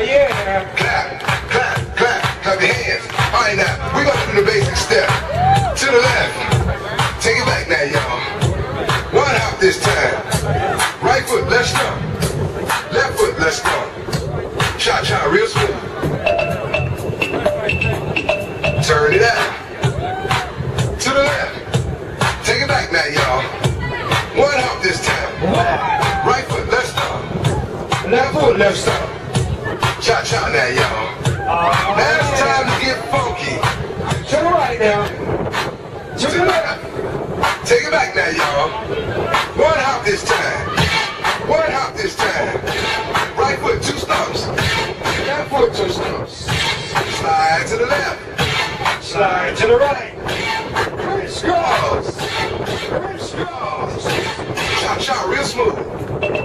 Yeah. Clap, clap, clap. Clap your hands. All right now, We gonna do the basic step. To the left. Take it back now, y'all. One hop this time. Right foot, left stomp. Left foot, left stomp. Cha-cha, real smooth. Turn it out. To the left. Take it back now, y'all. One hop this time. Right foot, left stomp. Left foot, left stomp. Cha cha now, y'all. Now it's time to get funky. To the right now. To the left. Take it back now, y'all. One hop this time. One hop this time. Right foot, two stumps. Left foot, two stumps. Slide to the left. Slide to the right. Crisscross. Crisscross. Cha cha, real smooth.